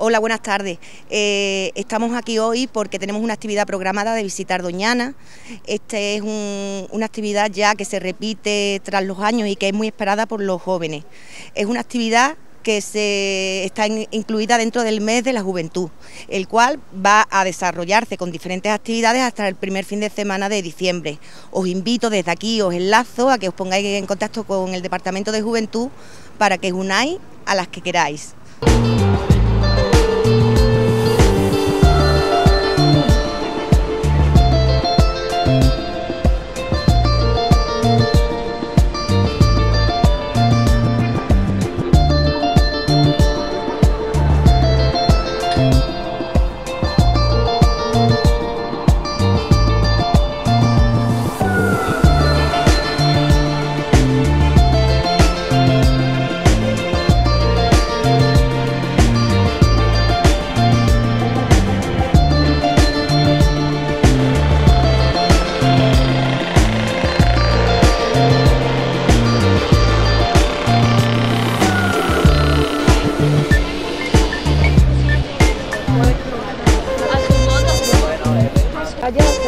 Hola, buenas tardes. Eh, estamos aquí hoy porque tenemos una actividad programada de visitar Doñana. Esta es una actividad ya que se repite tras los años y que es muy esperada por los jóvenes. Es una actividad que se está incluida dentro del mes de la juventud, el cual va a desarrollarse con diferentes actividades hasta el primer fin de semana de diciembre. Os invito desde aquí, os enlazo a que os pongáis en contacto con el Departamento de Juventud para que os unáis a las que queráis. Allá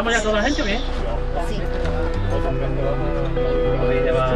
¿Estamos ya toda la gente o bien? Sí. Ahí te va...